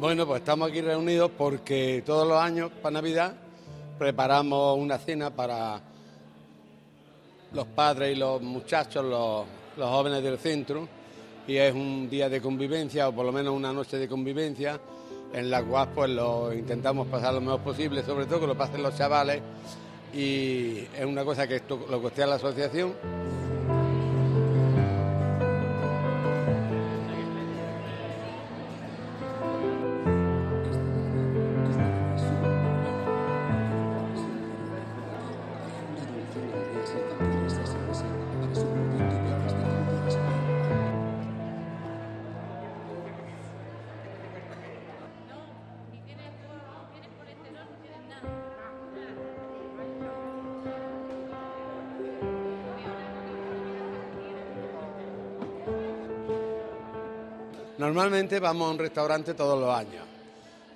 Bueno, pues estamos aquí reunidos porque todos los años para Navidad preparamos una cena para los padres y los muchachos, los, jóvenes del centro, y es un día de convivencia o por lo menos una noche de convivencia en la cual pues lo intentamos pasar lo mejor posible, sobre todo que lo pasen los chavales y es una cosa que esto lo costea la asociación. Normalmente vamos a un restaurante todos los años.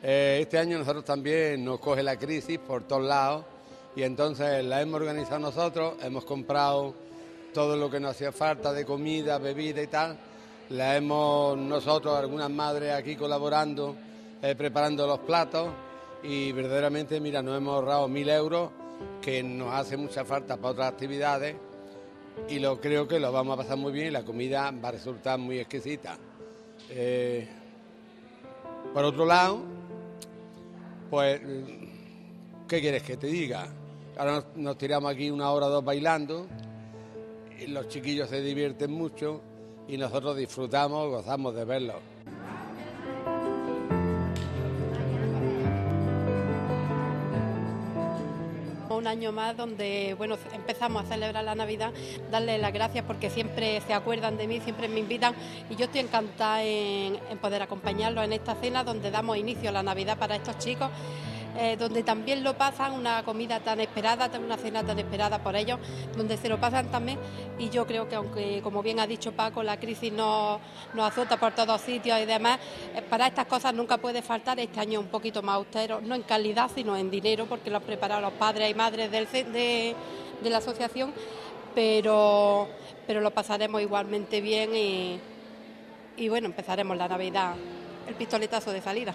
Eh, este año nosotros también nos coge la crisis por todos lados y entonces la hemos organizado nosotros, hemos comprado todo lo que nos hacía falta de comida, bebida y tal. La hemos nosotros, algunas madres aquí colaborando, eh, preparando los platos y verdaderamente, mira, nos hemos ahorrado mil euros que nos hace mucha falta para otras actividades y lo creo que lo vamos a pasar muy bien y la comida va a resultar muy exquisita. Eh, por otro lado, pues, ¿qué quieres que te diga? Ahora nos, tiramos aquí una hora o dos bailando, y los chiquillos se divierten mucho y nosotros disfrutamos, gozamos de verlos. Un año más donde bueno empezamos a celebrar la Navidad, darles las gracias porque siempre se acuerdan de mí, siempre me invitan y yo estoy encantada en, poder acompañarlos en esta cena donde damos inicio a la Navidad para estos chicos. Eh, donde también lo pasan, una comida tan esperada, una cena tan esperada por ellos, donde se lo pasan también. Y yo creo que aunque, como bien ha dicho Paco, la crisis nos, nos azota por todos sitios y demás, eh, para estas cosas nunca puede faltar este año un poquito más austero, no en calidad, sino en dinero, porque lo han preparado los padres y madres del, de, de la asociación, pero, pero lo pasaremos igualmente bien y, y bueno, empezaremos la Navidad, el pistoletazo de salida.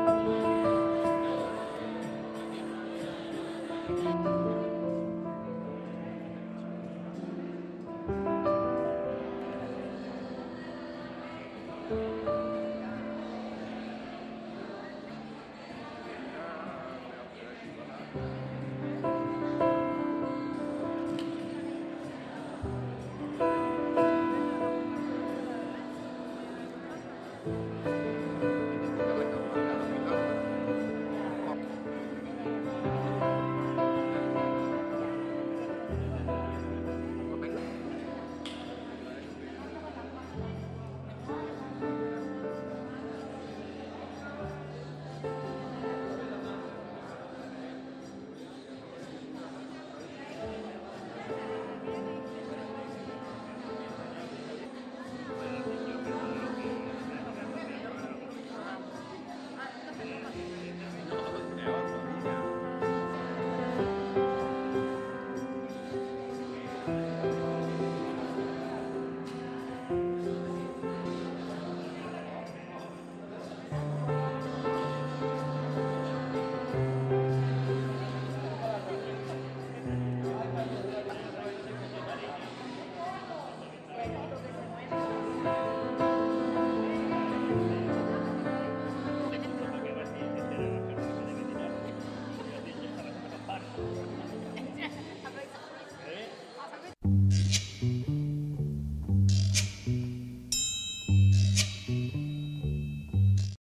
Amen.